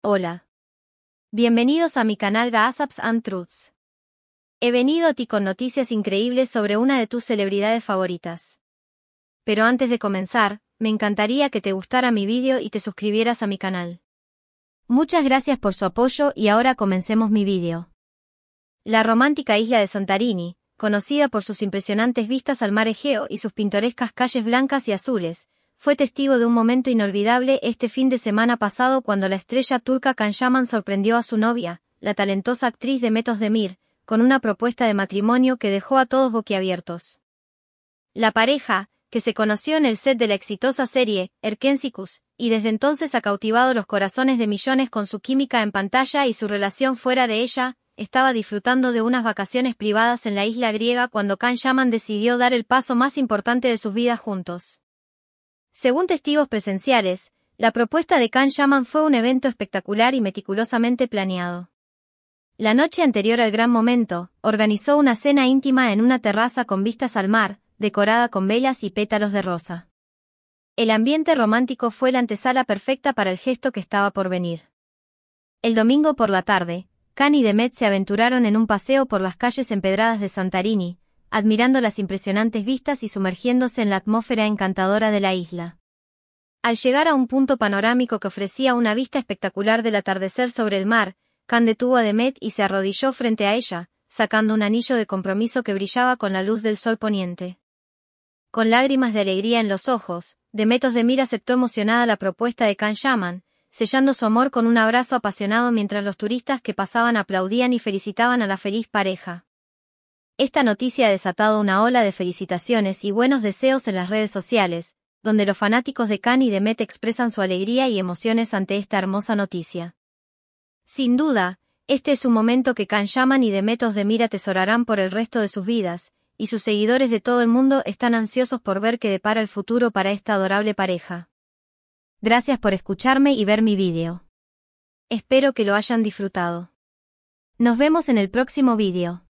Hola. Bienvenidos a mi canal Gossips and Truths. He venido a ti con noticias increíbles sobre una de tus celebridades favoritas. Pero antes de comenzar, me encantaría que te gustara mi vídeo y te suscribieras a mi canal. Muchas gracias por su apoyo y ahora comencemos mi vídeo. La romántica isla de Santarini, conocida por sus impresionantes vistas al mar Egeo y sus pintorescas calles blancas y azules, fue testigo de un momento inolvidable este fin de semana pasado cuando la estrella turca Kanyaman sorprendió a su novia, la talentosa actriz de Metos Demir, con una propuesta de matrimonio que dejó a todos boquiabiertos. La pareja, que se conoció en el set de la exitosa serie, Erkensicus, y desde entonces ha cautivado los corazones de millones con su química en pantalla y su relación fuera de ella, estaba disfrutando de unas vacaciones privadas en la isla griega cuando Kan Yaman decidió dar el paso más importante de sus vidas juntos. Según testigos presenciales, la propuesta de Khan Shaman fue un evento espectacular y meticulosamente planeado. La noche anterior al gran momento, organizó una cena íntima en una terraza con vistas al mar, decorada con velas y pétalos de rosa. El ambiente romántico fue la antesala perfecta para el gesto que estaba por venir. El domingo por la tarde, Khan y Demet se aventuraron en un paseo por las calles empedradas de Santarini, admirando las impresionantes vistas y sumergiéndose en la atmósfera encantadora de la isla. Al llegar a un punto panorámico que ofrecía una vista espectacular del atardecer sobre el mar, Khan detuvo a Demet y se arrodilló frente a ella, sacando un anillo de compromiso que brillaba con la luz del sol poniente. Con lágrimas de alegría en los ojos, Demetos Demir aceptó emocionada la propuesta de Khan Shaman, sellando su amor con un abrazo apasionado mientras los turistas que pasaban aplaudían y felicitaban a la feliz pareja. Esta noticia ha desatado una ola de felicitaciones y buenos deseos en las redes sociales, donde los fanáticos de Khan y de Met expresan su alegría y emociones ante esta hermosa noticia. Sin duda, este es un momento que Khan Shaman y Demetos de Mira atesorarán por el resto de sus vidas, y sus seguidores de todo el mundo están ansiosos por ver qué depara el futuro para esta adorable pareja. Gracias por escucharme y ver mi vídeo. Espero que lo hayan disfrutado. Nos vemos en el próximo vídeo.